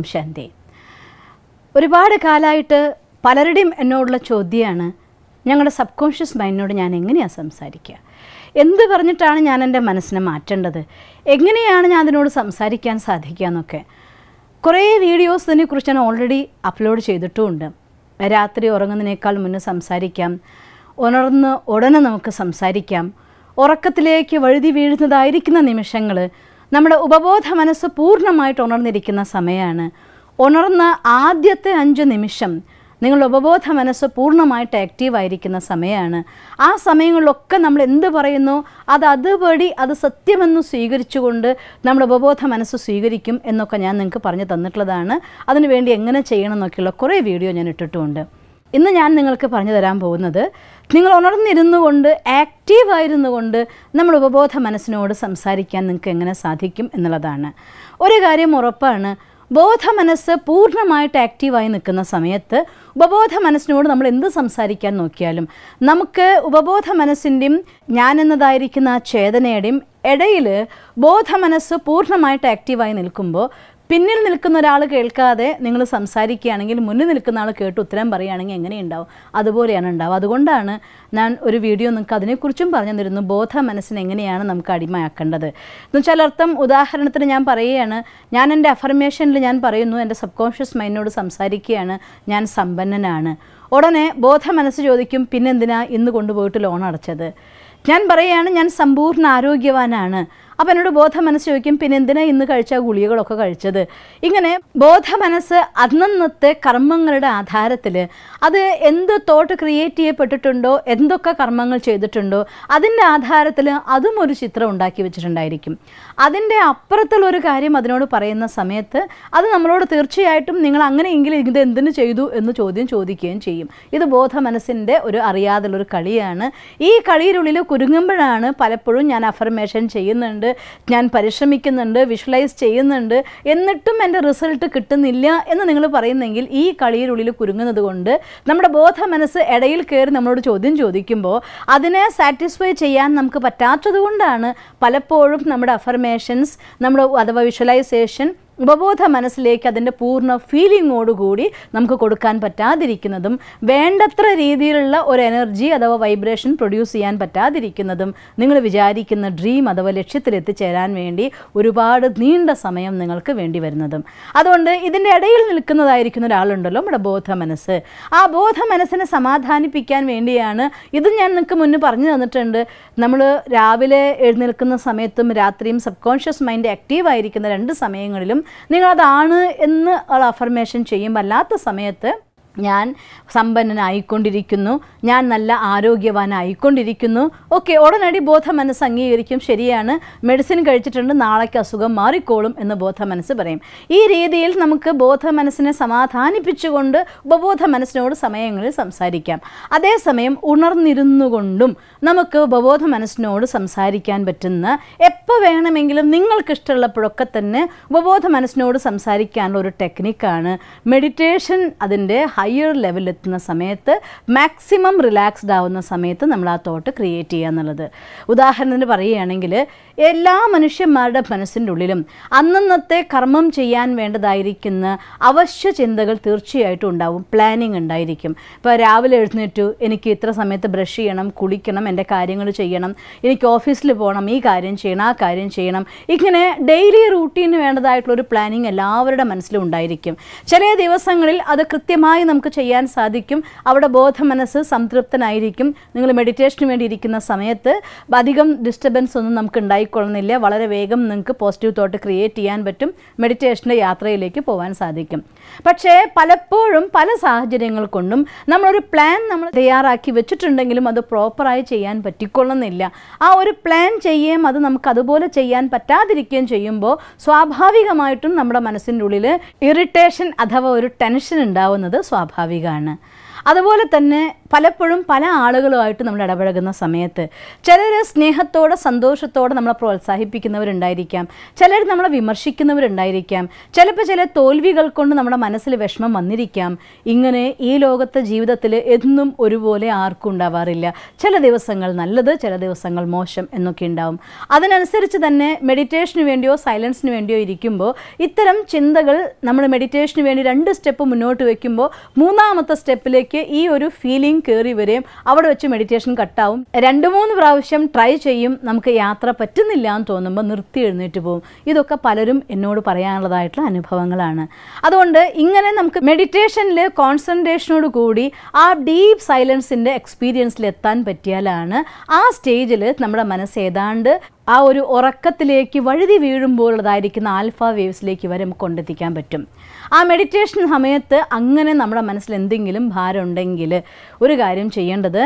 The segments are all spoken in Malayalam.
ഓം ശാന്തി. ഒരുപാട് കാലമായിട്ട് പലരുടെയും എന്നോടുള്ള ചോദ്യമാണ് ഞങ്ങളുടെ സബ് കോൺഷ്യസ് മൈൻഡിനോട് ഞാൻ എങ്ങനെയാണ് സംസാരിക്കുക? എന്ത് പറഞ്ഞിട്ടാണ് ഞാൻ എന്റെ മനസ്സിനെ മാറ്റേണ്ടത്? എങ്ങനെയാണ് ഞാൻ അതിനോട് സംസാരിക്കാൻ സാധിക്കുക എന്നൊക്കെ. കുറേ വീഡിയോസ് ഇതിനെക്കുറിച്ച് ഞാൻ ഓൾറെഡി അപ്ലോഡ് ചെയ്തിട്ടുമുണ്ട്. രാത്രി ഉറങ്ങുന്നതിനേക്കാൾ മുന്നേ സംസാരിക്കാം. ഉണർന്ന് ഉടനെ നമുക്ക് സംസാരിക്കാം. ഉറക്കത്തിലേക്ക് വഴുതി വീഴുന്നതായിരിക്കുന്ന നിമിഷങ്ങൾ നമ്മുടെ ഉപബോധ മനസ്സ് പൂർണമായിട്ട് ഉണർന്നിരിക്കുന്ന സമയമാണ് ഉണർന്ന ആദ്യത്തെ അഞ്ച് നിമിഷം നിങ്ങൾ ഉപബോധ മനസ്സ് പൂർണമായിട്ട് ആക്റ്റീവായിരിക്കുന്ന സമയമാണ് ആ സമയങ്ങളിലൊക്കെ നമ്മൾ എന്ത് പറയുന്നു? അത് അതുപടി അത് സത്യമെന്ന് സ്വീകരിച്ചുകൊണ്ട് നമ്മുടെ ഉപബോധ മനസ്സ് സ്വീകരിക്കും എന്നൊക്കെ ഞാൻ നിങ്ങൾക്ക് പറഞ്ഞു തന്നിട്ടുള്ളതാണ്. അതിനുവേണ്ടി എങ്ങനെ ചെയ്യണം എന്നൊക്കെയുള്ള കുറേ വീഡിയോ ഞാൻ ഇട്ടിട്ടുമുണ്ട്. ഇന്ന് ഞാൻ നിങ്ങൾക്ക് പറഞ്ഞു തരാൻ പോകുന്നത് നിങ്ങൾ ഉണർന്നിരുന്നു കൊണ്ട് ആക്റ്റീവായിരുന്നു കൊണ്ട് നമ്മുടെ ഉപബോധ മനസ്സിനോട് സംസാരിക്കാൻ നിങ്ങൾക്ക് എങ്ങനെ സാധിക്കും എന്നുള്ളതാണ്. ഒരു കാര്യം ഉറപ്പാണ് ബോധ മനസ്സ് പൂർണമായിട്ട് ആക്റ്റീവായി നിൽക്കുന്ന സമയത്ത് ഉപബോധ മനസ്സിനോട് നമ്മൾ എന്ത് സംസാരിക്കാൻ നോക്കിയാലും നമുക്ക് ഉപബോധ മനസ്സിന്റെയും ഞാനെന്നതായിരിക്കുന്ന ചേതനയുടെയും ഇടയിൽ ബോധ മനസ്സ് പൂർണമായിട്ട് ആക്റ്റീവായി നിൽക്കുമ്പോൾ പിന്നിൽ നിൽക്കുന്ന ഒരാൾ കേൾക്കാതെ നിങ്ങൾ സംസാരിക്കുകയാണെങ്കിൽ മുന്നിൽ നിൽക്കുന്ന ആൾ കേട്ട് ഉത്തരം പറയുകയാണെങ്കിൽ എങ്ങനെയുണ്ടാവും? അതുപോലെയാണ് ഉണ്ടാവുക. അതുകൊണ്ടാണ് ഞാൻ ഒരു വീഡിയോ നിങ്ങൾക്ക് അതിനെക്കുറിച്ചും പറഞ്ഞു തരുന്നു ബോധ മനസ്സിനെ എങ്ങനെയാണ് നമുക്ക് അടിമയാക്കേണ്ടത്? എന്ന് വെച്ചാൽ അർത്ഥം ഉദാഹരണത്തിന് ഞാൻ പറയുകയാണ് ഞാൻ എന്റെ അഫർമേഷനിൽ ഞാൻ പറയുന്നു എന്റെ സബ് കോൺഷ്യസ് മൈൻഡിനോട് സംസാരിക്കുകയാണ് ഞാൻ സമ്പന്നനാണ്. ഉടനെ ബോധ മനസ്സ് ചോദിക്കും പിന്നെന്തിനാ ഇന്ന് കൊണ്ടുപോയിട്ട് ലോൺ അടച്ചത്? ഞാൻ പറയുകയാണ് ഞാൻ സമ്പൂർണ ആരോഗ്യവാനാണ്. അപ്പം എന്നോട് ബോധ മനസ്സ് ചോദിക്കും പിന്നെ എന്തിനാ ഇന്ന് കഴിച്ച ഗുളികകളൊക്കെ കഴിച്ചത്? ഇങ്ങനെ ബോധ മനസ്സ് അന്നന്നത്തെ കർമ്മങ്ങളുടെ ആധാരത്തിൽ അത് എന്ത് തോട്ട് ക്രിയേറ്റ് ചെയ്യപ്പെട്ടിട്ടുണ്ടോ എന്തൊക്കെ കർമ്മങ്ങൾ ചെയ്തിട്ടുണ്ടോ അതിന്റെ ആധാരത്തിൽ അതും ഒരു ചിത്രം ഉണ്ടാക്കി വെച്ചിട്ടുണ്ടായിരിക്കും. അതിന്റെ അപ്പുറത്തുള്ളൊരു കാര്യം അതിനോട് പറയുന്ന സമയത്ത് അത് നമ്മളോട് തീർച്ചയായിട്ടും നിങ്ങൾ അങ്ങനെയെങ്കിൽ ഇത് എന്തിനു ചെയ്തു? എന്ന് ചോദ്യം ചോദിക്കുകയും ചെയ്യും. ഇത് ബോധ മനസ്സിന്റെ ഒരു അറിയാതുള്ളൊരു കളിയാണ്. ഈ കളിയിലുള്ളിൽ കുരുങ്ങുമ്പോഴാണ് പലപ്പോഴും ഞാൻ അഫർമേഷൻ ചെയ്യുന്നുണ്ട്. ഞാൻ പരിശ്രമിക്കുന്നുണ്ട് വിഷ്വലൈസ് ചെയ്യുന്നുണ്ട് എന്നിട്ടും എന്റെ റിസൾട്ട് കിട്ടുന്നില്ല എന്ന് നിങ്ങൾ പറയുന്നെങ്കിൽ ഈ കളിയിലുള്ളിൽ കുരുങ്ങുന്നത് കൊണ്ട് നമ്മുടെ ബോധ മനസ്സ് ഇടയിൽ കയറി നമ്മളോട് ചോദ്യം ചോദിക്കുമ്പോൾ അതിനെ സാറ്റിസ്ഫൈ ചെയ്യാൻ നമുക്ക് പറ്റാത്തത് കൊണ്ടാണ് പലപ്പോഴും നമ്മുടെ അഫർമേഷൻസ് നമ്മുടെ അഥവാ വിഷ്വലൈസേഷൻ ഉപബോധ മനസ്സിലേക്ക് അതിന്റെ പൂർണ ഫീലിങ്ങോടുകൂടി നമുക്ക് കൊടുക്കാൻ പറ്റാതിരിക്കുന്നതും വേണ്ടത്ര രീതിയിലുള്ള ഒരു എനർജി അഥവാ വൈബ്രേഷൻ പ്രൊഡ്യൂസ് ചെയ്യാൻ പറ്റാതിരിക്കുന്നതും നിങ്ങൾ വിചാരിക്കുന്ന ഡ്രീം അഥവാ ലക്ഷ്യത്തിലെത്തിച്ചേരാൻ വേണ്ടി ഒരുപാട് നീണ്ട സമയം നിങ്ങൾക്ക് വേണ്ടി വരുന്നതും. അതുകൊണ്ട് ഇതിന്റെ ഇടയിൽ നിൽക്കുന്നതായിരിക്കുന്ന ഒരാളുണ്ടല്ലോ നമ്മുടെ ബോധ മനസ്സ്. ആ ബോധ മനസ്സിനെ സമാധാനിപ്പിക്കാൻ വേണ്ടിയാണ് ഇത് ഞാൻ നിങ്ങൾക്ക് മുന്നേ പറഞ്ഞു തന്നിട്ടുണ്ട്. നമ്മൾ രാവിലെ എഴുന്നേൽക്കുന്ന സമയത്തും രാത്രിയും സബ് കോൺഷ്യസ് മൈൻഡ് ആക്റ്റീവ് ആയിരിക്കുന്ന രണ്ട് സമയങ്ങളിലും നിങ്ങളതാണ് എന്ന് ഉള്ള അഫർമേഷൻ ചെയ്യുമ്പോൾ അല്ലാത്ത സമയത്ത് ഞാൻ സമ്പന്നനായിക്കൊണ്ടിരിക്കുന്നു ഞാൻ നല്ല ആരോഗ്യവാനായിക്കൊണ്ടിരിക്കുന്നു. ഓക്കെ ഉടനടി ബോധം മനസ്സ് അംഗീകരിക്കും ശരിയാണ്. മെഡിസിൻ കഴിച്ചിട്ടുണ്ട് നാളേക്ക് അസുഖം മാറിക്കോളും എന്ന് ബോധ മനസ്സ് പറയും. ഈ രീതിയിൽ നമുക്ക് ബോധ മനസ്സിനെ സമാധാനിപ്പിച്ചുകൊണ്ട് ഉപബോധ മനസ്സിനോട് സമയങ്ങളിൽ സംസാരിക്കാം. അതേസമയം ഉണർന്നിരുന്നു കൊണ്ടും നമുക്ക് ഉപബോധ മനസ്സിനോട് സംസാരിക്കാൻ പറ്റുന്ന എപ്പോൾ വേണമെങ്കിലും നിങ്ങൾക്കിഷ്ടമുള്ളപ്പോഴൊക്കെ തന്നെ ഉപബോധ മനസ്സിനോട് സംസാരിക്കാനുള്ള ഒരു ടെക്നിക്കാണ് മെഡിറ്റേഷൻ. അതിന്റെ ഹയർ ലെവലെത്തുന്ന സമയത്ത് മാക്സിമം റിലാക്സ്ഡ് ആവുന്ന സമയത്ത് നമ്മൾ ആ തോട്ട് ക്രിയേറ്റ് ചെയ്യുക എന്നുള്ളത്. ഉദാഹരണത്തിന് പറയുകയാണെങ്കിൽ എല്ലാ മനുഷ്യന്മാരുടെ മനസ്സിന്റെ ഉള്ളിലും അന്നന്നത്തെ കർമ്മം ചെയ്യാൻ വേണ്ടതായിരിക്കുന്ന അവശ്യ ചിന്തകൾ തീർച്ചയായിട്ടും ഉണ്ടാവും പ്ലാനിങ് ഉണ്ടായിരിക്കും. ഇപ്പോൾ രാവിലെ എഴുന്നേറ്റു എനിക്ക് ഇത്ര സമയത്ത് ബ്രഷ് ചെയ്യണം കുളിക്കണം എന്റെ കാര്യങ്ങൾ ചെയ്യണം എനിക്ക് ഓഫീസിൽ പോകണം ഈ കാര്യം ചെയ്യണം ആ കാര്യം ചെയ്യണം. ഇങ്ങനെ ഡെയിലി റൂട്ടീന് വേണ്ടതായിട്ടുള്ള ഒരു പ്ലാനിങ് എല്ലാവരുടെ മനസ്സിലും ഉണ്ടായിരിക്കും. ചില ദിവസങ്ങളിൽ അത് കൃത്യമായി നമുക്ക് ചെയ്യാൻ സാധിക്കും. അവിടെ ബോധ മനസ്സ് സംതൃപ്തനായിരിക്കും. നിങ്ങൾ മെഡിറ്റേഷന് വേണ്ടി ഇരിക്കുന്ന സമയത്ത് അധികം ഡിസ്റ്റർബൻസ് ഒന്നും നമുക്ക് ഉണ്ടായിക്കൊള്ളുന്നില്ല. വളരെ വേഗം നിങ്ങൾക്ക് പോസിറ്റീവ് തോട്ട് ക്രിയേറ്റ് ചെയ്യാൻ പറ്റും. മെഡിറ്റേഷന്റെ യാത്രയിലേക്ക് പോകാൻ സാധിക്കും. പക്ഷേ പലപ്പോഴും പല സാഹചര്യങ്ങൾ കൊണ്ടും നമ്മളൊരു പ്ലാൻ നമ്മൾ തയ്യാറാക്കി വെച്ചിട്ടുണ്ടെങ്കിലും അത് പ്രോപ്പറായി ചെയ്യാൻ പറ്റിക്കൊള്ളുന്നില്ല. ആ ഒരു പ്ലാൻ ചെയ്യുകയും അത് നമുക്ക് അതുപോലെ ചെയ്യാൻ പറ്റാതിരിക്കുകയും ചെയ്യുമ്പോൾ സ്വാഭാവികമായിട്ടും നമ്മുടെ മനസ്സിന്റെ ഉള്ളിൽ ഇറിറ്റേഷൻ അഥവാ ഒരു ടെൻഷൻ ഉണ്ടാവുന്നത് സ്വാഭാവികമാണ് അതുപോലെ തന്നെ പലപ്പോഴും പല ആളുകളുമായിട്ട് നമ്മൾ ഇടപഴകുന്ന സമയത്ത് ചിലർ സ്നേഹത്തോടെ സന്തോഷത്തോടെ നമ്മളെ പ്രോത്സാഹിപ്പിക്കുന്നവരുണ്ടായിരിക്കാം. ചിലർ നമ്മളെ വിമർശിക്കുന്നവരുണ്ടായിരിക്കാം. ചിലപ്പോൾ ചില തോൽവികൾ കൊണ്ട് നമ്മുടെ മനസ്സിൽ വിഷമം വന്നിരിക്കാം. ഇങ്ങനെ ഈ ലോകത്തെ ജീവിതത്തിൽ എന്നും ഒരുപോലെ ആർക്കും ഉണ്ടാവാറില്ല. ചില ദിവസങ്ങൾ നല്ലത് ചില ദിവസങ്ങൾ മോശം എന്നൊക്കെ ഉണ്ടാവും. അതിനനുസരിച്ച് തന്നെ മെഡിറ്റേഷന് വേണ്ടിയോ സൈലൻസിന് വേണ്ടിയോ ഇരിക്കുമ്പോൾ ഇത്തരം ചിന്തകൾ നമ്മൾ മെഡിറ്റേഷന് വേണ്ടി രണ്ട് സ്റ്റെപ്പ് മുന്നോട്ട് വയ്ക്കുമ്പോൾ മൂന്നാമത്തെ സ്റ്റെപ്പിലേക്ക് ഈ ഒരു ഫീലിംഗ് കയറി വരെയും അവിടെ വെച്ച് മെഡിറ്റേഷൻ കട്ടാവും രണ്ട് മൂന്ന് പ്രാവശ്യം ട്രൈ ചെയ്യും നമുക്ക് യാത്ര പറ്റുന്നില്ല എന്ന് തോന്നുമ്പോൾ നിർത്തി എഴുന്നേറ്റ് പോകും ഇതൊക്കെ പലരും എന്നോട് പറയാനുള്ളതായിട്ടുള്ള അനുഭവങ്ങളാണ്. അതുകൊണ്ട് ഇങ്ങനെ നമുക്ക് മെഡിറ്റേഷനിൽ കോൺസെൻട്രേഷനോട് കൂടി ആ ഡീപ്പ് സൈലൻസിന്റെ എക്സ്പീരിയൻസിൽ എത്താൻ പറ്റിയാലാണ് ആ സ്റ്റേജിൽ നമ്മുടെ മനസ്സ് ഏതാണ്ട് ആ ഒരു ഉറക്കത്തിലേക്ക് വഴുതി വീഴുമ്പോഴുള്ളതായിരിക്കുന്ന ആൽഫ വേവ്സിലേക്ക് വരെ നമുക്ക് കൊണ്ടെത്തിക്കാൻ പറ്റും. ആ മെഡിറ്റേഷൻ സമയത്ത് അങ്ങനെ നമ്മുടെ മനസ്സിൽ എന്തെങ്കിലും ഭാരം ഉണ്ടെങ്കിൽ ഒരു കാര്യം ചെയ്യേണ്ടത്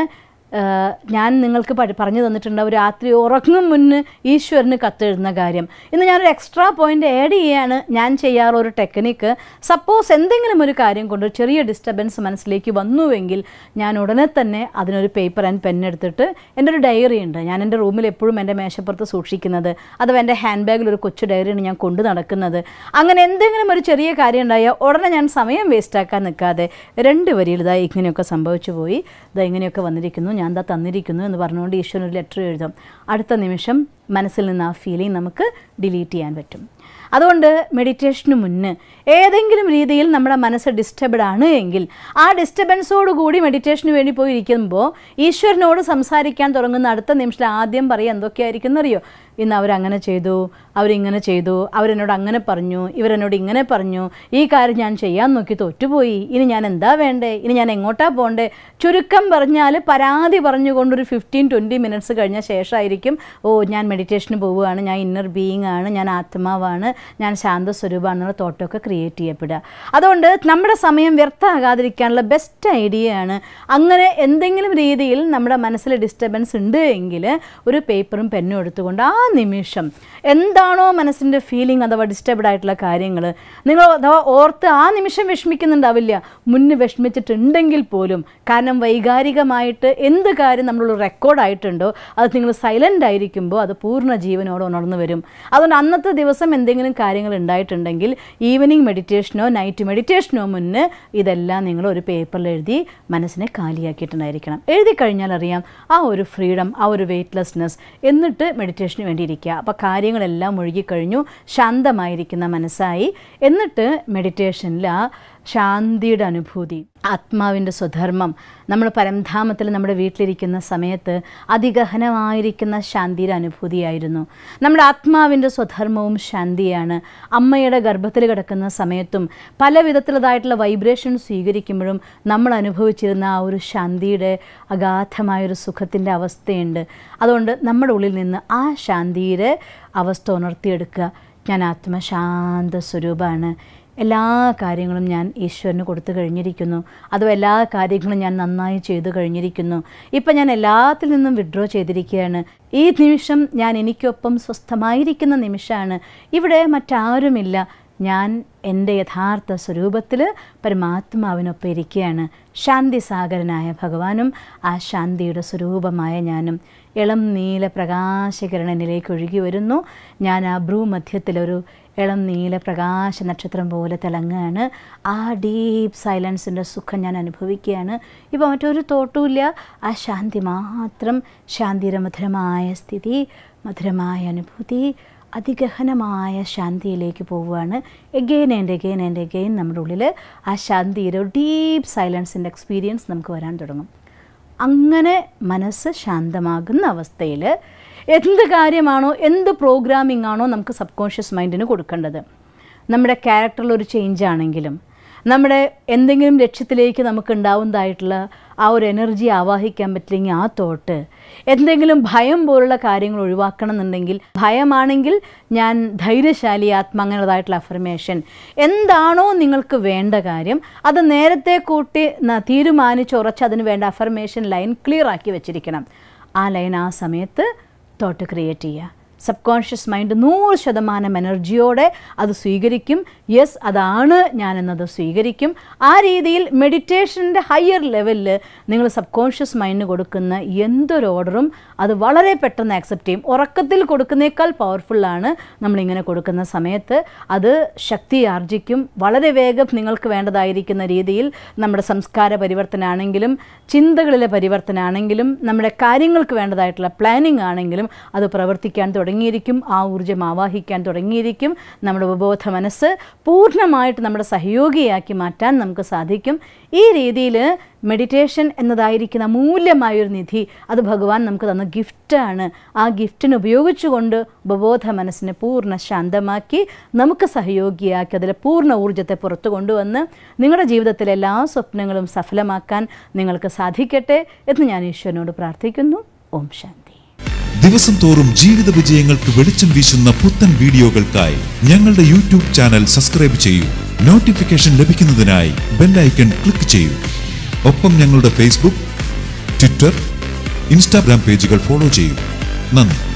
ഞാൻ നിങ്ങൾക്ക് പറഞ്ഞു ഒരു രാത്രി ഉറങ്ങും മുന്ന് ഈശ്വരന് കത്തെഴുതുന്ന കാര്യം. ഇന്ന് ഞാനൊരു എക്സ്ട്രാ പോയിന്റ് ആഡ് ചെയ്യാണ്. ഞാൻ ചെയ്യാറുള്ള ഒരു ടെക്നിക്ക് സപ്പോസ് എന്തെങ്കിലും ഒരു കാര്യം കൊണ്ട് ചെറിയ ഡിസ്റ്റർബൻസ് മനസ്സിലേക്ക് വന്നുവെങ്കിൽ ഞാൻ ഉടനെ തന്നെ അതിനൊരു പേപ്പർ ആൻഡ് പെൻ എടുത്തിട്ട് എന്റെ ഒരു ഡയറി ഉണ്ട്. ഞാൻ എന്റെ റൂമിൽ എപ്പോഴും എന്റെ മേശപ്പുറത്ത് സൂക്ഷിക്കുന്നത്. അഥവാ എന്റെ ഹാൻഡ് ബാഗിൽ ഒരു കൊച്ചു ഡയറിയാണ് ഞാൻ കൊണ്ടു നടക്കുന്നത്. അങ്ങനെ എന്തെങ്കിലും ഒരു ചെറിയ കാര്യം ഉണ്ടായാൽ ഉടനെ ഞാൻ സമയം വേസ്റ്റാക്കാൻ നിൽക്കാതെ രണ്ട് വരിയിൽ ഇതാ ഇങ്ങനെയൊക്കെ സംഭവിച്ചു പോയി. ഇതാ ഇങ്ങനെയൊക്കെ വന്നിരിക്കുന്നു. ഞാൻ ദാ തന്നിരിക്കുന്നു എന്ന് പറഞ്ഞുകൊണ്ട് ഈശ്വരൻ ഒരു ലെറ്റർ എഴുതും. അടുത്ത നിമിഷം മനസ്സിൽ നിന്ന് ആ ഫീലിംഗ് നമുക്ക് ഡിലീറ്റ് ചെയ്യാൻ പറ്റും. അതുകൊണ്ട് മെഡിറ്റേഷന് മുന്നേ ഏതെങ്കിലും രീതിയിൽ നമ്മുടെ മനസ്സ് ഡിസ്റ്റർബ്ഡ് ആണ് എങ്കിൽ ആ ഡിസ്റ്റർബൻസോടുകൂടി മെഡിറ്റേഷന് വേണ്ടി പോയി ഇരിക്കുമ്പോൾ ഈശ്വരനോട് സംസാരിക്കാൻ തുടങ്ങുന്ന അടുത്ത നിമിഷം ആദ്യം പറയുക എന്തൊക്കെയായിരിക്കും എന്നറിയോ ഇന്ന് അവരങ്ങനെ ചെയ്തു അവരിങ്ങനെ ചെയ്തു അവരെന്നോട് അങ്ങനെ പറഞ്ഞു ഇവരെന്നോട് ഇങ്ങനെ പറഞ്ഞു. ഈ കാര്യം ഞാൻ ചെയ്യാൻ നോക്കി തോറ്റുപോയി. ഇനി ഞാൻ എന്താ വേണ്ടേ? ഇനി ഞാൻ എങ്ങോട്ടാ പോകണ്ടേ ചുരുക്കം പറഞ്ഞാൽ പരാതി പറഞ്ഞുകൊണ്ടൊരു ഫിഫ്റ്റീൻ ട്വന്റി മിനിറ്റ്സ് കഴിഞ്ഞ ശേഷമായിരിക്കും ഓ ഞാൻ മെഡിറ്റേഷന് പോവുകയാണ്. ഞാൻ ഇന്നർ ബീയിങ് ആണ് ഞാൻ ആത്മാവാണ്. ഞാൻ ശാന്ത ശാന്തസ്വരൂപമാണെന്നുള്ള തോട്ടമൊക്കെ ക്രിയേറ്റ് ചെയ്യപ്പെടുക. അതുകൊണ്ട് നമ്മുടെ സമയം വ്യർത്ഥമാകാതിരിക്കാനുള്ള ബെസ്റ്റ് ഐഡിയയാണ് അങ്ങനെ എന്തെങ്കിലും രീതിയിൽ നമ്മുടെ മനസ്സിൽ ഡിസ്റ്റർബൻസ് ഉണ്ട് എങ്കിൽ ഒരു പേപ്പറും പെന്നും എടുത്തുകൊണ്ട് ആ നിമിഷം എന്താണോ മനസ്സിന്റെ ഫീലിംഗ് അഥവാ ഡിസ്റ്റർബ്ഡ് ആയിട്ടുള്ള കാര്യങ്ങൾ നിങ്ങൾ അഥവാ ഓർത്ത് ആ നിമിഷം വിഷമിക്കുന്നുണ്ടാവില്ല. മുന്ന് വിഷമിച്ചിട്ടുണ്ടെങ്കിൽ പോലും കാരണം വൈകാരികമായിട്ട് എന്ത് കാര്യം നമ്മളൊരു റെക്കോർഡായിട്ടുണ്ടോ അത് നിങ്ങൾ സൈലന്റ് ആയിരിക്കുമ്പോൾ അത് പൂർണ ജീവനോട് ഉണർന്നു വരും. അതുകൊണ്ട് അന്നത്തെ ദിവസം എന്തെങ്കിലും കാര്യങ്ങൾ ഉണ്ടായിട്ടുണ്ടെങ്കിൽ ഈവനിങ് മെഡിറ്റേഷനോ നൈറ്റ് മെഡിറ്റേഷനോ മുന്നേ ഇതെല്ലാം നിങ്ങൾ ഒരു പേപ്പറിൽ എഴുതി മനസ്സിനെ കാലിയാക്കിയിട്ടുണ്ടായിരിക്കണം. എഴുതി കഴിഞ്ഞാൽ അറിയാം ആ ഒരു ഫ്രീഡം ആ ഒരു വെയ്റ്റ്ലെസ്നെസ് എന്നിട്ട് മെഡിറ്റേഷന് വേണ്ടി ഇരിക്കുക. അപ്പോൾ കാര്യങ്ങളെല്ലാം ഒഴുകിക്കഴിഞ്ഞു ശാന്തമായിരിക്കുന്ന മനസ്സായി. എന്നിട്ട് മെഡിറ്റേഷനിൽ ആ ശാന്തിയുടെ അനുഭൂതി ആത്മാവിന്റെ സ്വധർമ്മം. നമ്മൾ പരംധാമത്തിൽ നമ്മുടെ വീട്ടിലിരിക്കുന്ന സമയത്ത് അതിഗഹനമായിരിക്കുന്ന ശാന്തിയുടെ അനുഭൂതിയായിരുന്നു. നമ്മുടെ ആത്മാവിന്റെ സ്വധർമ്മവും ശാന്തിയാണ്. അമ്മയുടെ ഗർഭത്തിൽ കിടക്കുന്ന സമയത്തും പല വിധത്തിലതായിട്ടുള്ള വൈബ്രേഷൻ സ്വീകരിക്കുമ്പോഴും നമ്മൾ അനുഭവിച്ചിരുന്ന ആ ഒരു ശാന്തിയുടെ അഗാധമായൊരു സുഖത്തിന്റെ അവസ്ഥയുണ്ട്. അതുകൊണ്ട് നമ്മുടെ ഉള്ളിൽ നിന്ന് ആ ശാന്തിയുടെ അവസ്ഥ ഉണർത്തിയെടുക്കുക. ഞാൻ ആത്മശാന്ത സ്വരൂപമാണ് എല്ലാ കാര്യങ്ങളും ഞാൻ ഈശ്വരന് കൊടുത്തു കഴിഞ്ഞിരിക്കുന്നു. അതും എല്ലാ കാര്യങ്ങളും ഞാൻ നന്നായി ചെയ്തു കഴിഞ്ഞിരിക്കുന്നു. ഇപ്പം ഞാൻ എല്ലാത്തിൽ നിന്നും വിഡ്രോ ചെയ്തിരിക്കുകയാണ്. ഈ നിമിഷം ഞാൻ എനിക്കൊപ്പം സ്വസ്ഥമായിരിക്കുന്ന നിമിഷമാണ്. ഇവിടെ മറ്റാരുമില്ല. ഞാൻ എന്റെ യഥാർത്ഥ സ്വരൂപത്തിൽ പരമാത്മാവിനൊപ്പം ഇരിക്കുകയാണ്. ശാന്തി സാഗരനായ ഭഗവാനും ആ ശാന്തിയുടെ സ്വരൂപമായ ഞാനും. ഇളം നീല പ്രകാശകിരണനിലേക്ക് ഒഴുകി വരുന്നു. ഞാൻ ആ ഭ്രൂമധ്യത്തിലൊരു ഇളം നീല പ്രകാശ നക്ഷത്രം പോലെ തിളങ്ങുകയാണ് ആ ഡീപ് സൈലൻസിന്റെ സുഖം ഞാൻ അനുഭവിക്കുകയാണ്. ഇപ്പോൾ മറ്റൊരു തോട്ടുമില്ല. ആ ശാന്തി മാത്രം ശാന്തിയുടെ മധുരമായ സ്ഥിതി മധുരമായ അനുഭൂതി. അതിഗഹനമായ ശാന്തിയിലേക്ക് പോവുകയാണ്. Again and again and again നമ്മുടെ ഉള്ളിൽ ആ ശാന്തിയുടെ ഒരു ഡീപ്പ് സൈലൻസിന്റെ എക്സ്പീരിയൻസ് നമുക്ക് വരാൻ തുടങ്ങും. അങ്ങനെ മനസ്സ് ശാന്തമാകുന്ന അവസ്ഥയിൽ എന്ത് കാര്യമാണോ എന്ത് പ്രോഗ്രാമിംഗ് ആണോ നമുക്ക് സബ് കോൺഷ്യസ് മൈൻഡിന് കൊടുക്കേണ്ടത്. നമ്മുടെ ക്യാരക്ടറിൽ ഒരു ചേഞ്ച് ആണെങ്കിലും നമ്മുടെ എന്തെങ്കിലും ലക്ഷ്യത്തിലേക്ക് നമുക്ക് ഉണ്ടാവുന്നതായിട്ടുള്ള ആ ഒരു എനർജി ആവാഹിക്കാൻ പറ്റില്ലെങ്കിൽ ആ തോട്ട് എന്തെങ്കിലും ഭയം പോലുള്ള കാര്യങ്ങൾ ഒഴിവാക്കണം എന്നുണ്ടെങ്കിൽ ഭയമാണെങ്കിൽ ഞാൻ ധൈര്യശാലി ആത്മ അഫർമേഷൻ എന്താണോ നിങ്ങൾക്ക് വേണ്ട കാര്യം അത് നേരത്തെ കൂട്ടി തീരുമാനിച്ച് ഉറച്ച് അതിന് വേണ്ട അഫർമേഷൻ ലൈൻ ക്ലിയർ ആക്കി വെച്ചിരിക്കണം. ആ ലൈൻ ആ സമയത്ത് തോട്ട് ക്രിയേറ്റ് ചെയ്യുക. സബ് കോൺഷ്യസ് മൈൻഡ് നൂറ് ശതമാനം എനർജിയോടെ അത് സ്വീകരിക്കും. യെസ് അതാണ് ഞാനെന്നത് സ്വീകരിക്കും. ആ രീതിയിൽ മെഡിറ്റേഷന്റെ ഹയർ ലെവലിൽ നിങ്ങൾ സബ് കോൺഷ്യസ് മൈൻഡിന് കൊടുക്കുന്ന എന്തൊരു ഓർഡറും അത് വളരെ പെട്ടെന്ന് ആക്സെപ്റ്റ് ചെയ്യും. ഉറക്കത്തിൽ കൊടുക്കുന്നേക്കാൾ പവർഫുള്ളാണ് നമ്മളിങ്ങനെ കൊടുക്കുന്ന സമയത്ത്. അത് ശക്തി ആർജിക്കും. വളരെ വേഗം നിങ്ങൾക്ക് വേണ്ടതായിരിക്കുന്ന രീതിയിൽ നമ്മുടെ സംസ്കാര പരിവർത്തനമാണെങ്കിലും ചിന്തകളിലെ പരിവർത്തനമാണെങ്കിലും നമ്മുടെ കാര്യങ്ങൾക്ക് വേണ്ടതായിട്ടുള്ള പ്ലാനിങ് ആണെങ്കിലും അത് പ്രവർത്തിക്കാൻ തുടങ്ങിയിരിക്കും ആ ഊർജം ആവാഹിക്കാൻ തുടങ്ങിയിരിക്കും. നമ്മുടെ ഉപബോധ മനസ്സ് പൂർണമായിട്ട് നമ്മുടെ സഹയോഗിയാക്കി മാറ്റാൻ നമുക്ക് സാധിക്കും. ഈ രീതിയിൽ മെഡിറ്റേഷൻ എന്നതായിരിക്കുന്ന മൂല്യമായൊരു നിധി അത് ഭഗവാൻ നമുക്ക് തന്ന ഗിഫ്റ്റാണ് ആ ഗിഫ്റ്റിനെ ഉപയോഗിച്ചുകൊണ്ട് ഉപബോധ മനസ്സിനെ പൂർണ ശാന്തമാക്കി നമുക്ക് സഹയോഗിയാക്കി അതിലെ പൂർണ ഊർജത്തെ പുറത്തു കൊണ്ടുവന്ന് നിങ്ങളുടെ ജീവിതത്തിലെ എല്ലാ സ്വപ്നങ്ങളും സഫലമാക്കാൻ നിങ്ങൾക്ക് സാധിക്കട്ടെ എന്ന് ഞാൻ ഈശ്വരനോട് പ്രാർത്ഥിക്കുന്നു. ഓം ശാന്തി. ദിവസം തോറും ജീവിത വിജയങ്ങൾക്ക് വെളിച്ചം വീശുന്ന പുത്തൻ വീഡിയോകൾക്കായി ഞങ്ങളുടെ യൂട്യൂബ് ചാനൽ സബ്സ്ക്രൈബ് ചെയ്യൂ. നോട്ടിഫിക്കേഷൻ ലഭിക്കുന്നതിനായി ബെല്ലൈക്കൺ ക്ലിക്ക് ചെയ്യൂ. ഒപ്പം ഞങ്ങളുടെ ഫേസ്ബുക്ക് ട്വിറ്റർ ഇൻസ്റ്റാഗ്രാം പേജുകൾ ഫോളോ ചെയ്യൂ. നന്ദി.